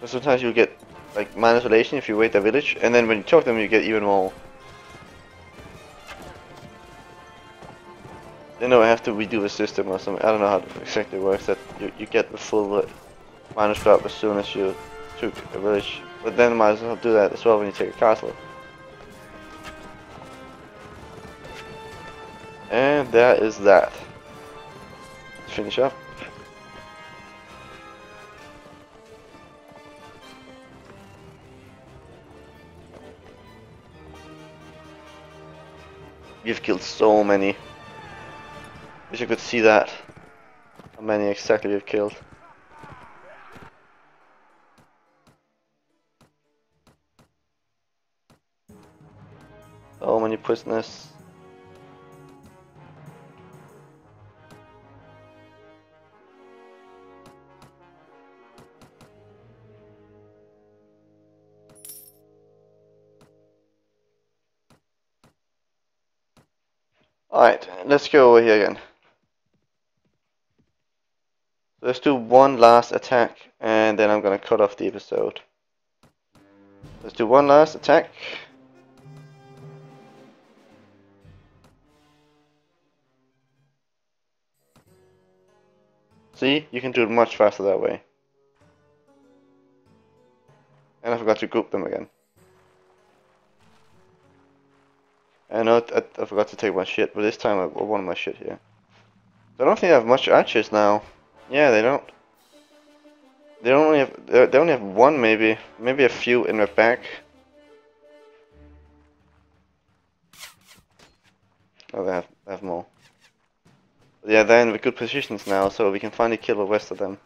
But sometimes you get like minus relation if you wait the village, and then when you talk to them, you get even more. Then I have to redo the system or something. I don't know how it exactly works. That you, you get the full uh, minus drop as soon as you took a village. But then might as well do that as well when you take a castle. And that is that. Let's finish up. You've killed so many. Wish I could see that. How many exactly you've killed. So many prisoners. Alright, let's go over here again. Let's do one last attack and then I'm gonna cut off the episode. Let's do one last attack. See, you can do it much faster that way. And I forgot to group them again. I know I, I, forgot to take my shit, but this time I, I wanted my shit here. I don't think I have much archers now. Yeah, they don't. They only have. They only have one, maybe, maybe a few in the back. Oh, they have, they have more. But yeah, they're in good positions now, so we can finally kill the rest of them.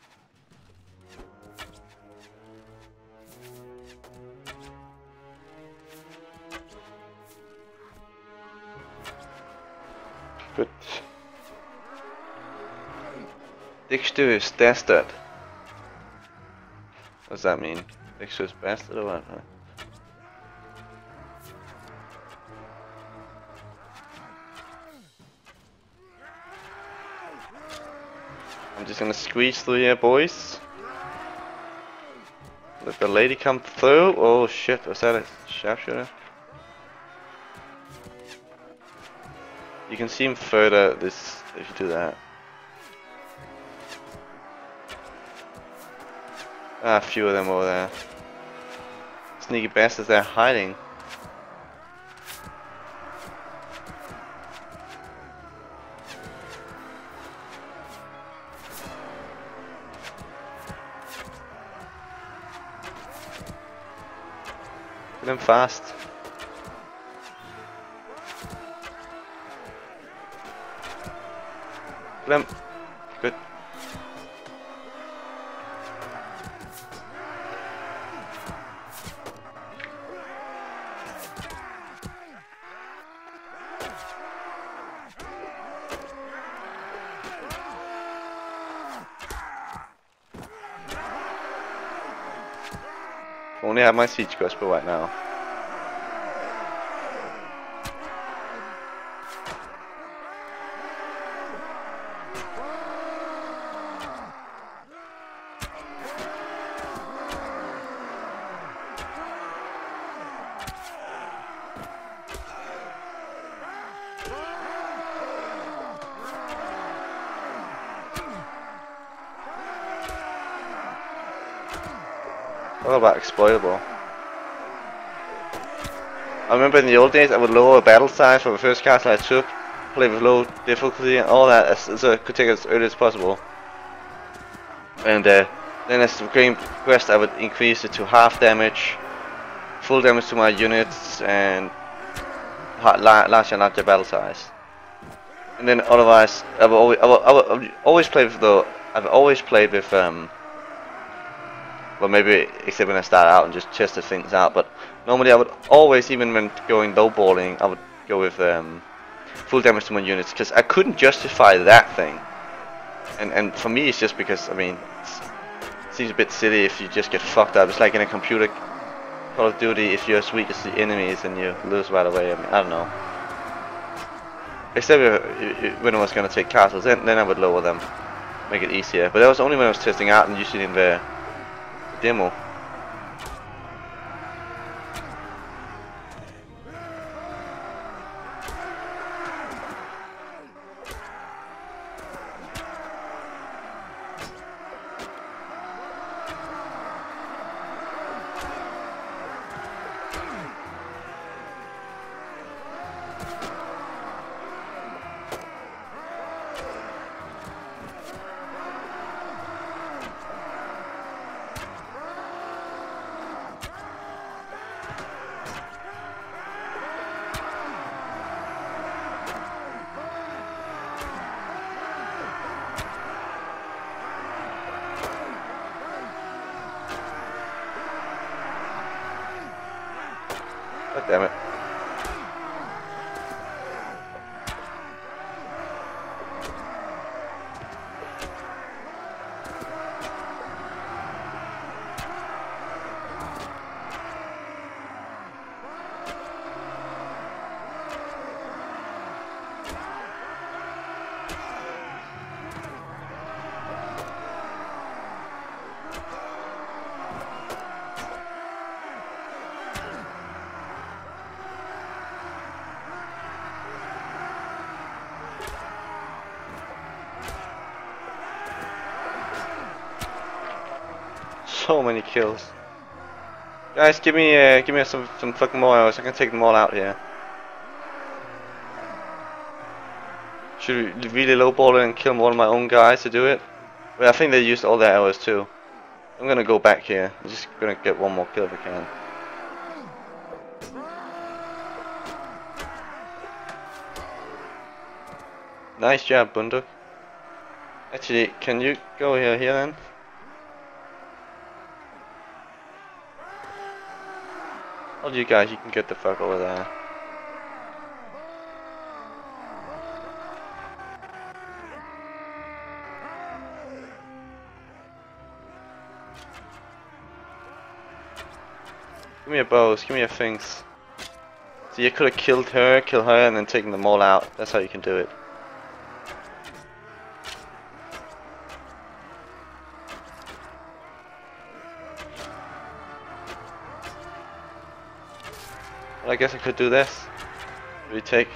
Dexterous bastard. What does that mean? Dexterous bastard or what? I'm just gonna squeeze through here, boys. Let the lady come through. Oh shit, was that a sharpshooter? You can see him further this if you do that. Ah, a few of them over there. Sneaky bastards, they're hiding. Get them fast. Get them. Only have my siege crossbow right now. What about exploitable? I remember in the old days I would lower a battle size for the first castle I took, play with low difficulty and all that so it could take as early as possible. And uh, then as the game progressed I would increase it to half damage, full damage to my units and larger and larger battle size. And then otherwise, I've always played with the, I've always played with, um, well maybe except when I start out and just test the things out, but normally I would always, even when going low balling, I would go with um, full damage to my units because I couldn't justify that thing. And and for me, it's just because I mean, it seems a bit silly if you just get fucked up. It's like in a computer Call of Duty, if you're as weak as the enemies and you lose right away. I mean, I don't know. Except when I was gonna take castles, then then I would lower them, make it easier. But that was only when I was testing out and in the demo. So many kills. Guys, give me uh, give me some some fucking more. I can take them all out here. Should really lowball it and kill one of my own guys to do it? Well, I think they used all their arrows too. I'm gonna go back here. I'm just gonna get one more kill if I can. Nice job, Bunduk. Actually, can you go here, here then? All you guys, you can get the fuck over there. Give me a bows, give me your things. So you could have killed her, kill her, and then taken them all out. That's how you can do it. I guess I could do this. Retake.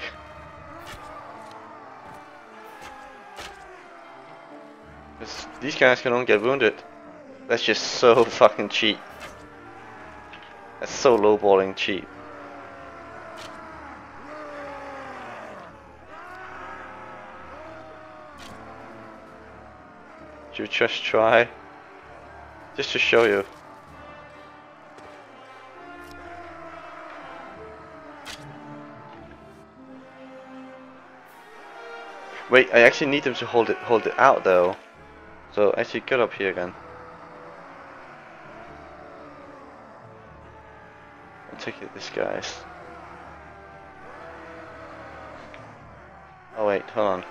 Because these guys can only get wounded. That's just so fucking cheap. That's so lowballing cheap. We just try? Just to show you. Wait, I actually need them to hold it hold it out though. So actually get up here again. I'll take it this guy's. Oh wait, hold on.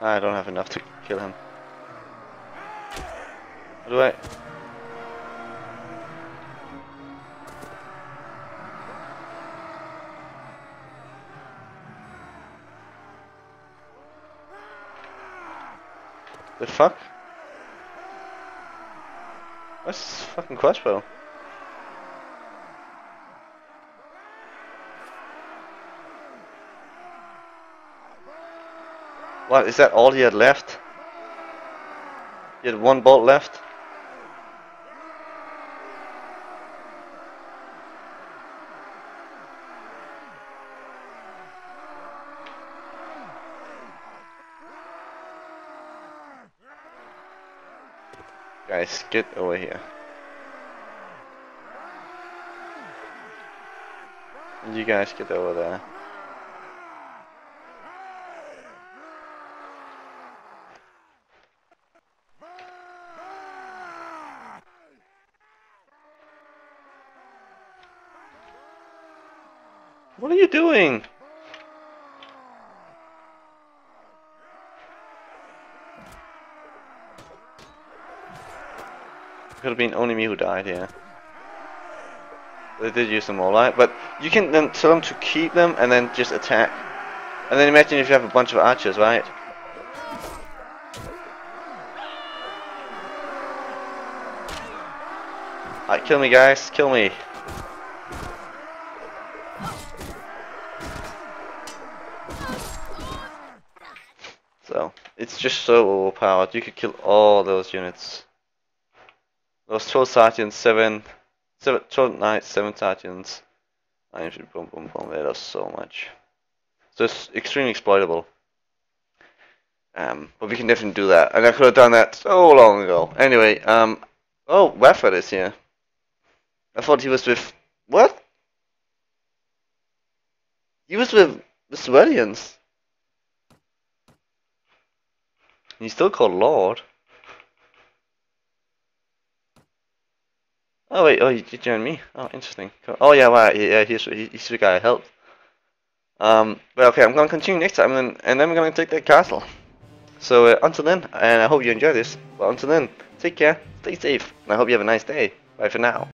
I don't have enough to kill him. How? The fuck? What's this fucking crossbow? What, is that all he had left? He had one bolt left? Guys, get over here. You guys get over there. What are you doing? Could have been only me who died here. They did use them all right, but you can then tell them to keep them and then just attack. And then imagine if you have a bunch of archers, right? Alright, kill me guys, kill me. So, it's just so overpowered. You could kill all those units. Those 12 sergeants, 7, 7 12 knights, 7 sergeants. I should boom boom boom. That does so much. So it's extremely exploitable. Um, but we can definitely do that. And I could have done that so long ago. Anyway, um, oh, Wafford is here. I thought he was with, what? He was with the Swadians. He's still called Lord. Oh wait, oh you joined me. Oh, interesting. Oh yeah, wow, yeah, he's he's the guy I helped. Um, but okay, I'm gonna continue next time, and then and then we're gonna take that castle. So uh, until then, and I hope you enjoy this. But until then, take care, stay safe, and I hope you have a nice day. Bye for now.